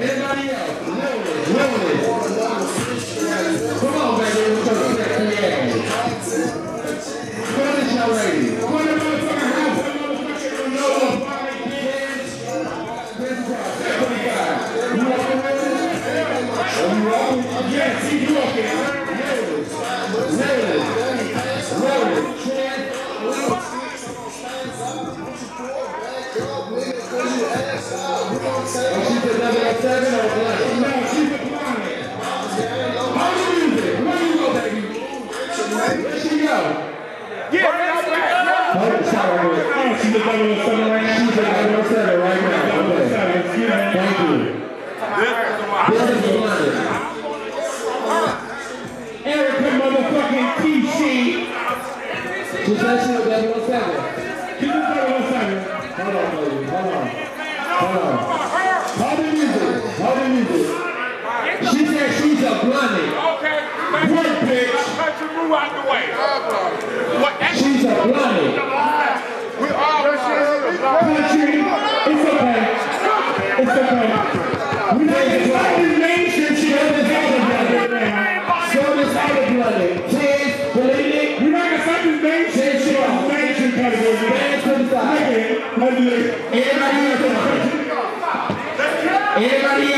Anybody else? Seven. She said number seven. I was. money. Okay. Work, bitch. Let you move out the way. She's a bloody. We all Country, it's okay. It's okay. We know it's like the name she doesn't to stop this name shit shit on name shit else. Everybody else.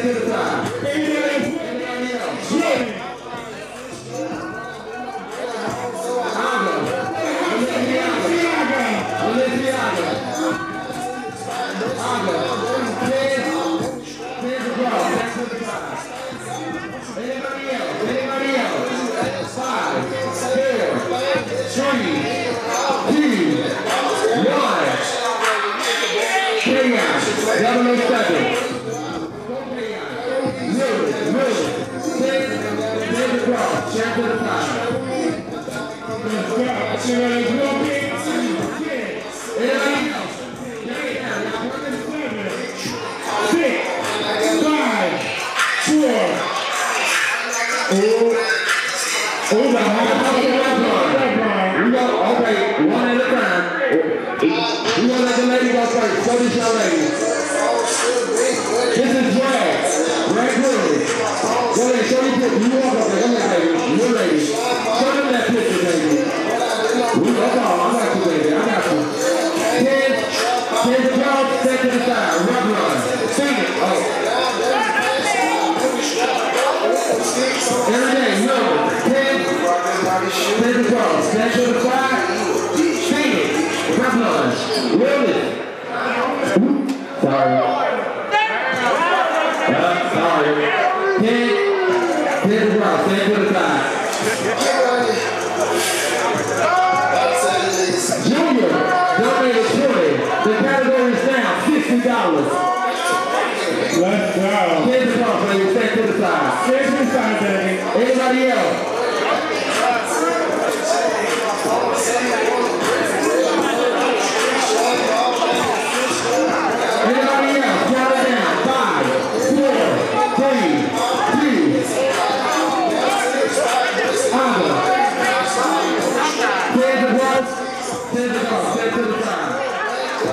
penetrar. Jack with a pass. He's got to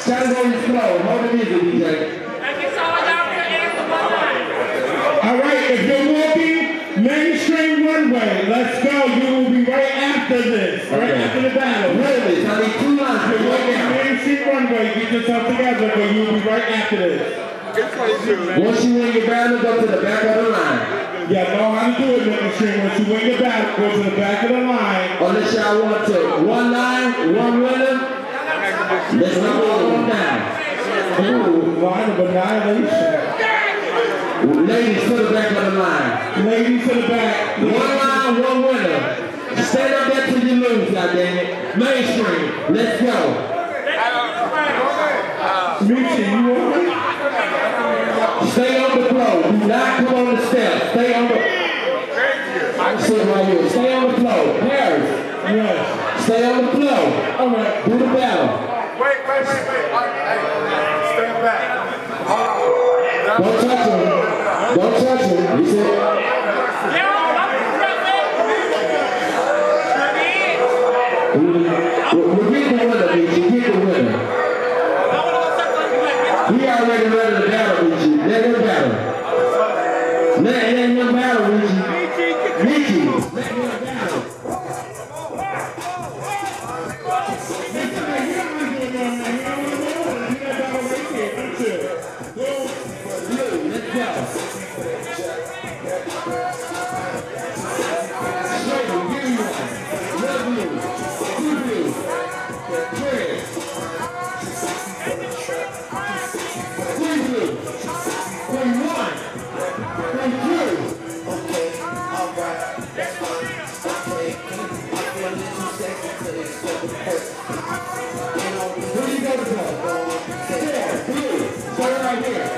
Saturday Flow, Motor Music DJ. Alright, if you're walking, mainstream one way. Let's go. You will be right after this. Right okay. after the battle. Really? So there's two lines. You're walking mainstream one way. Get yourself together, but you will be right after this. Good Once you win your battle, go to the back of the line. Yeah, know how to do it, mainstream. Once you win your battle, go to the back of the line. Unless y'all want to. One line, one rhythm. Let's number one down. Ooh, line of annihilation. Ladies to the back of the line. Ladies to the back. One line, one winner. Stand up there till you lose, goddammit. Mainstream, let's go. Michi, you want me? Stay on the floor. Do not come on the steps. Stay on the. I sit right here. Stay on the floor. Harris, Yes. stay on the floor. All right. Do the battle. Wait, wait, wait, wait. All right, hey, stand back. Hold on. Don't touch him. Don't touch him. He said.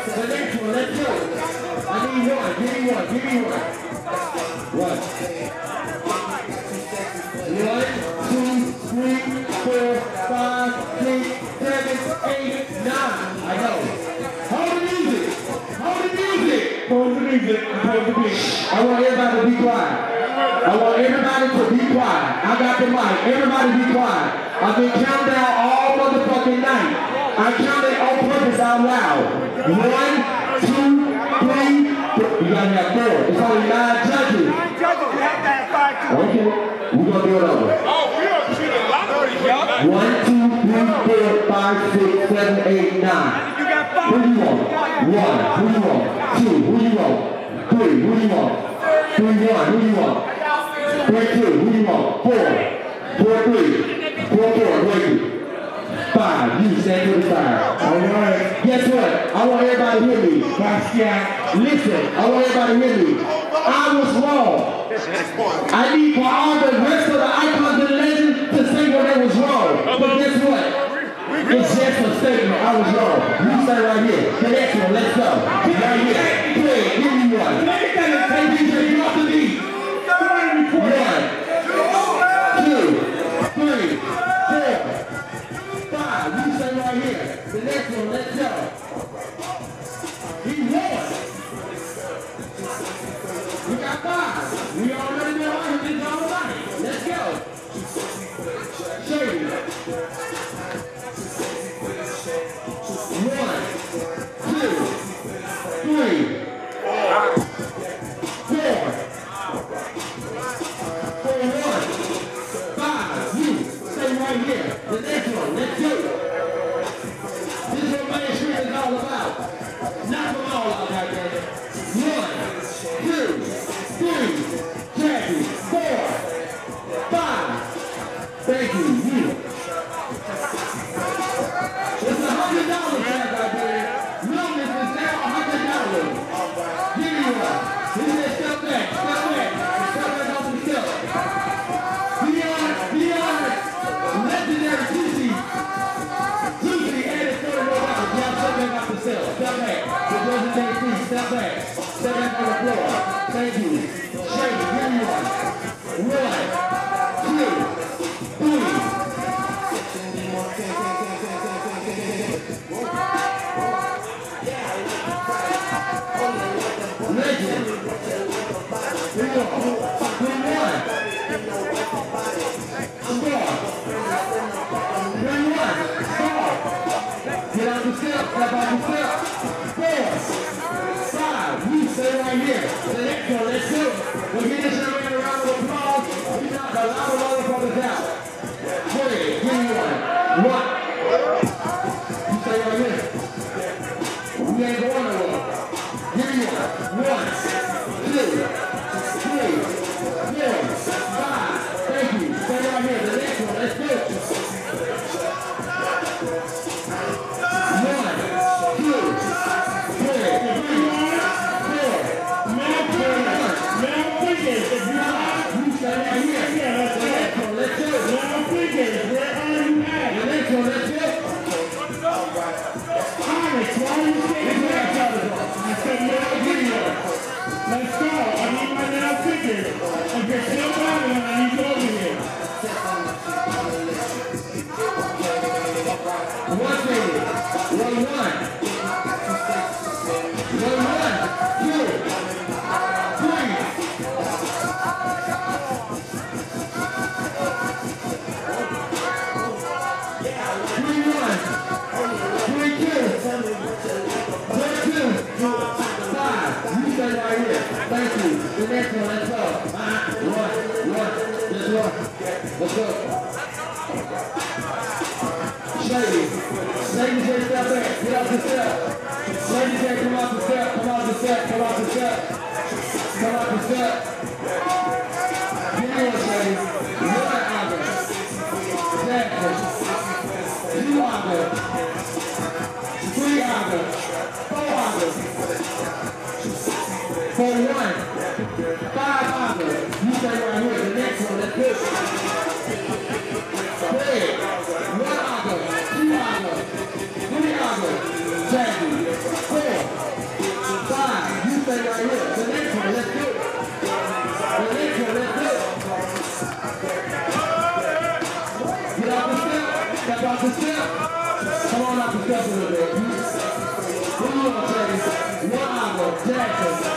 Here. The next one, let's go. I need one. Give me one. Give me one. One. One, two, three, four, five, six, seven, eight, nine. I know. Hold the music. Hold the music. Hold the music. Hold the beat. I want everybody to be quiet. I want everybody to be quiet. I got the mic. Everybody be quiet. I've been counting down all motherfucking night. I counted on purpose out loud. One, two, three, four. You gotta have four. It's only nine judges. Okay. We're gonna do it over. Oh, we are treating lottery, y'all. One, two, three, four, five, six, seven, eight, nine. You got five. Who you want? One. Who you want? Two. Who you want? Three. Who you want? Three, one. Who you want? Three, two. Who you want? Four. Four, three. Four, four. Wait. Five. You stand to the side. All right. Guess what? I want everybody to hear me. Basquiat. Listen, I want everybody to hear me. I was wrong. I need for all the rest of the icons and the legends to say what they was wrong. But guess what? It's just a statement. I was wrong. You stay right here. The next one, let's go. Right here. Play. Give me one. Bolsonaro Let's go. Shady. Step back. Get out the step. Shady J, come out the step. Come out the step. Come out the step. Come out the step. Governor of Texas, Ronald Jackson.